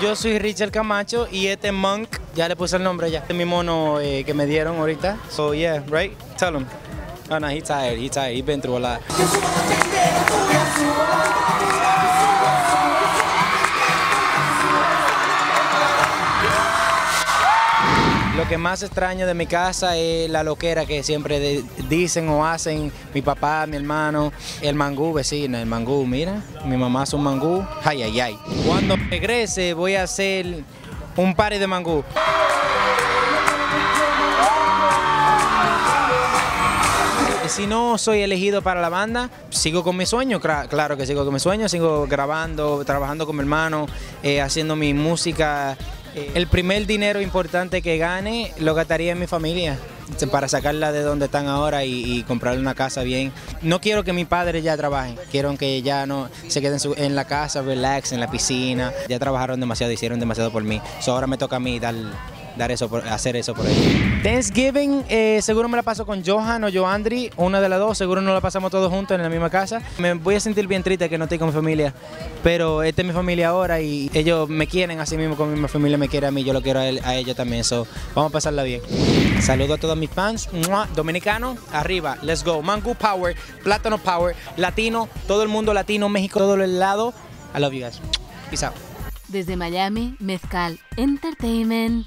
Yo soy Richard Camacho y este Monk, ya le puse el nombre ya. Este es mi mono eh, que me dieron ahorita. So yeah, right? Tell him. Oh no, he tired, he tired, he been through a lot. Lo que más extraño de mi casa es la loquera que siempre dicen o hacen mi papá, mi hermano, el mangú vecino, el mangú, mira, mi mamá hace un mangú, ay, ay, ay. Cuando regrese voy a hacer un party de mangú. Si no soy elegido para la banda, sigo con mi sueño, claro que sigo con mi sueño, sigo grabando, trabajando con mi hermano, eh, haciendo mi música. El primer dinero importante que gane lo gastaría en mi familia para sacarla de donde están ahora y, y comprarle una casa bien. No quiero que mi padre ya trabajen, quiero que ya no se queden en, la casa, relax, en la piscina. Ya trabajaron demasiado, hicieron demasiado por mí. Ahora me toca a mí dar dar eso por- hacer eso por ellos. Thanksgiving, eh, seguro me la paso con Johan o Joandri, una de las dos, seguro nos la pasamos todos juntos en la misma casa. Me voy a sentir bien triste que no estoy con mi familia, pero esta es mi familia ahora y ellos me quieren así mismo como mi familia me quiere a mí, yo lo quiero a, él- a ellos también, so, vamos a pasarla bien. Saludo a todos mis fans, ¡mua! dominicanos, arriba, let's go, Mango Power, Plátano Power, Latino, todo el mundo latino, México, todo el lado, I love you guys, peace out. Desde Miami, Mezcal Entertainment.